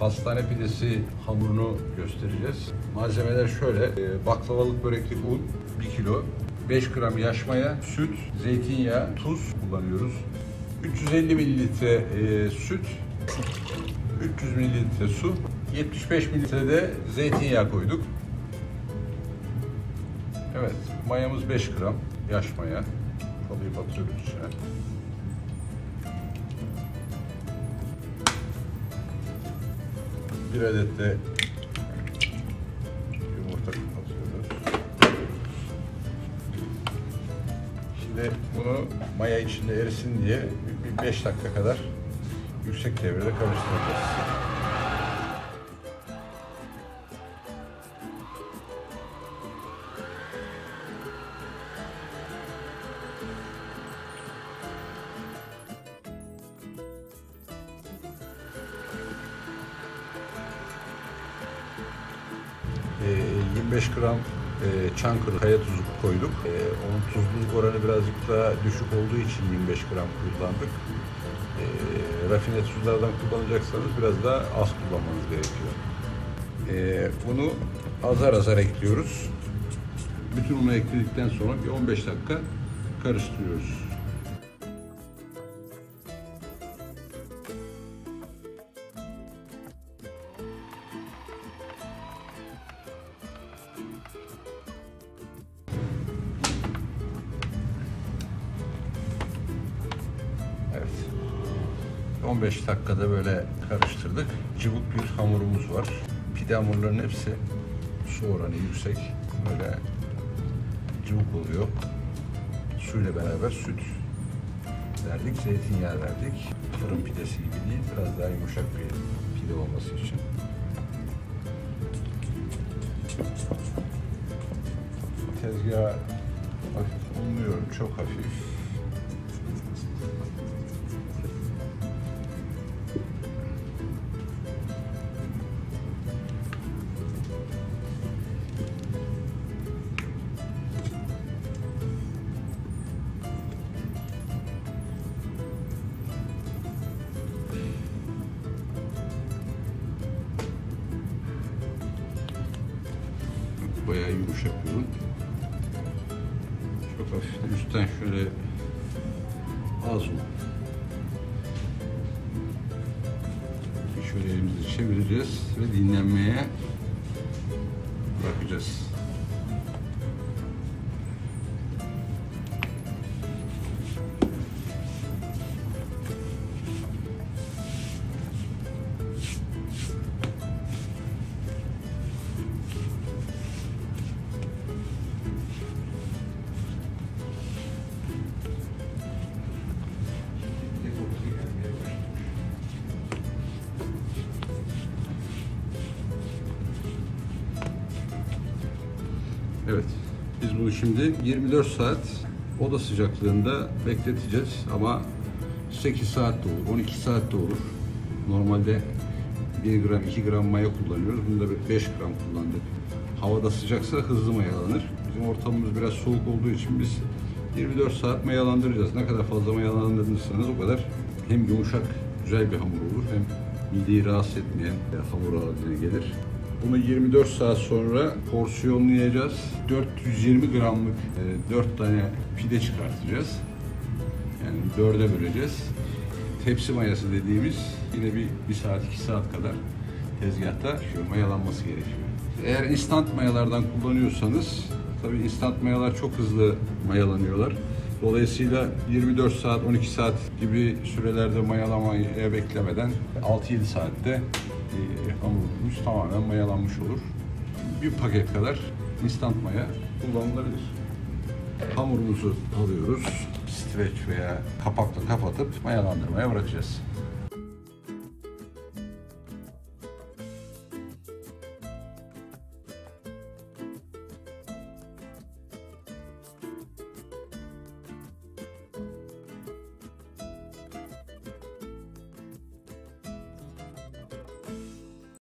Hastane pidesi hamurunu göstereceğiz. Malzemeler şöyle. e, Baklavalık böreklik un 1 kilo. 5 gram yaş maya, süt, zeytinyağı, tuz kullanıyoruz. 350 mililitre e, süt, 300 mililitre su, 75 mililitre de zeytinyağı koyduk. Evet, mayamız 5 gram, yaş maya. Kalıyı batırıyoruz içine. Bir adet de yumurta atıyoruz. Şimdi bunu maya içinde erisin diye bir 5 dakika kadar yüksek devirde karıştıracağız. Ee, 25 gram e, çankırı kaya tuzu koyduk. Ee, onun tuzluluk oranı birazcık daha düşük olduğu için 25 gram kullandık. Ee, rafine tuzlardan kullanacaksanız biraz daha az kullanmanız gerekiyor. Ee, bunu azar azar ekliyoruz. Bütün unu ekledikten sonra bir 15 dakika karıştırıyoruz. 15 dakikada böyle karıştırdık. Cıvık bir hamurumuz var. Pide hamurlarının hepsi su oranı yüksek. Böyle cıvık oluyor. Suyla beraber süt verdik, zeytinyağı verdik. Fırın pidesi gibi değil, biraz daha yumuşak bir pide olması için. Tezgahı hafif unluyorum, çok hafif. Bayağı yumuşak bir un. Çok hafif üstten şöyle az un. Şöyle elimizi çevireceğiz ve dinlenmeye bırakacağız. Evet. Biz bunu şimdi 24 saat oda sıcaklığında bekleteceğiz ama 8 saat de olur, 12 saat de olur. Normalde 1 gram, 2 gram maya kullanıyoruz. Bunda 5 gram kullandık. Havada sıcaksa hızlı mayalanır. Bizim ortamımız biraz soğuk olduğu için biz 24 saat mayalandıracağız. Ne kadar fazla mayalandırırsanız o kadar hem yumuşak, güzel bir hamur olur hem mideyi rahatsız etmeyen hamur haline gelir. Bunu 24 saat sonra porsiyonlayacağız. 420 gramlık 4 tane pide çıkartacağız. Yani dörde böleceğiz. Tepsi mayası dediğimiz yine bir, bir saat, iki saat kadar tezgahta mayalanması gerekiyor. Eğer instant mayalardan kullanıyorsanız, tabii instant mayalar çok hızlı mayalanıyorlar. Dolayısıyla 24 saat, 12 saat gibi sürelerde mayalamaya beklemeden 6-7 saatte e, hamurumuz tamamen mayalanmış olur. Bir paket kadar instant maya kullanılabilir. Hamurumuzu alıyoruz. Streç veya kapakla kapatıp mayalandırmaya bırakacağız.